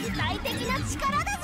敵な力だ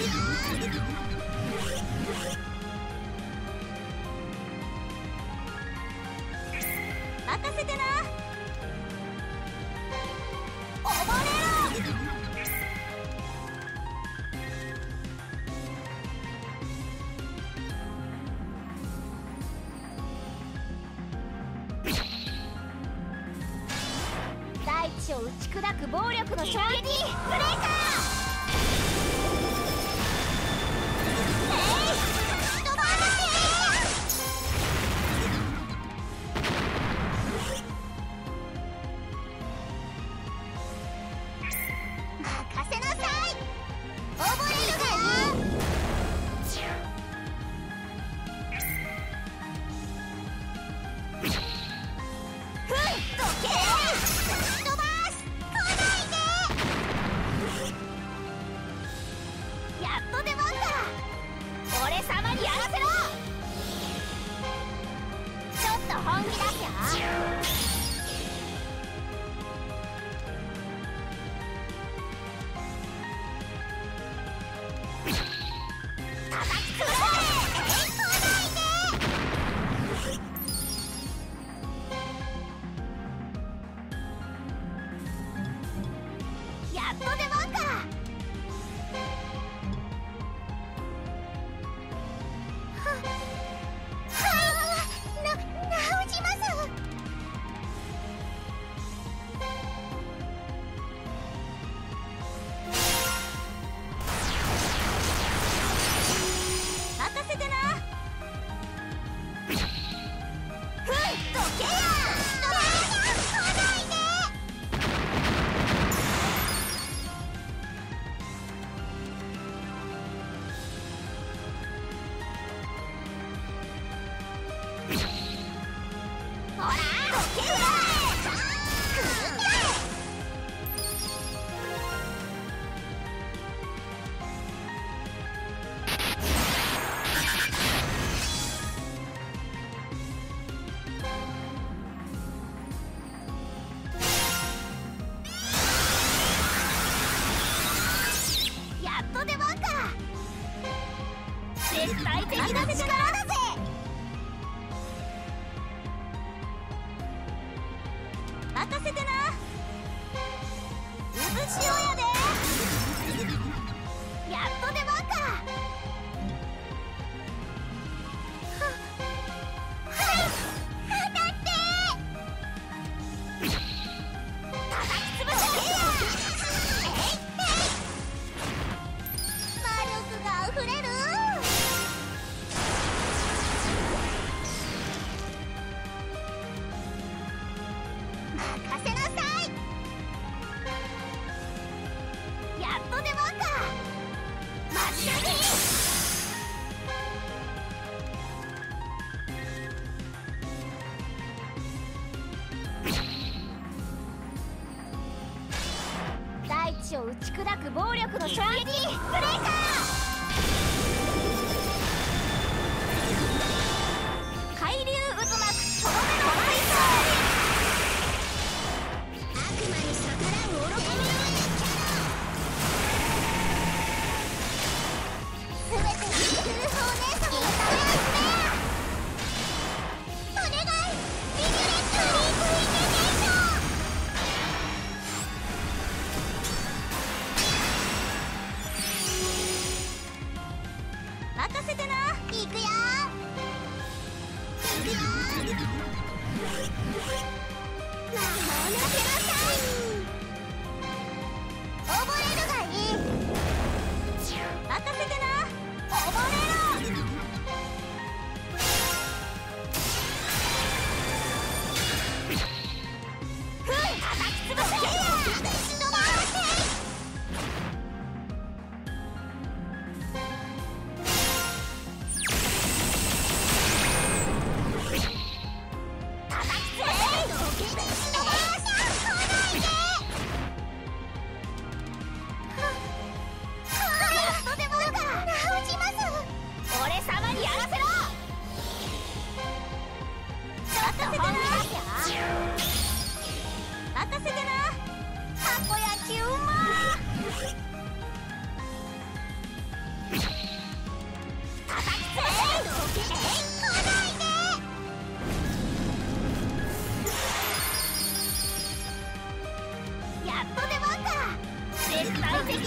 大地を打ち砕く暴力の衝撃ブレイカー！絶対的な力だぜ。を打ち砕く暴力の衝撃ブレーカー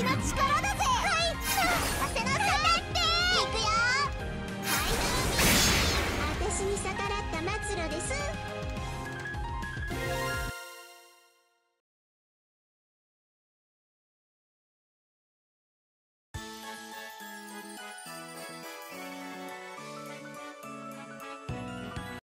の力だぜ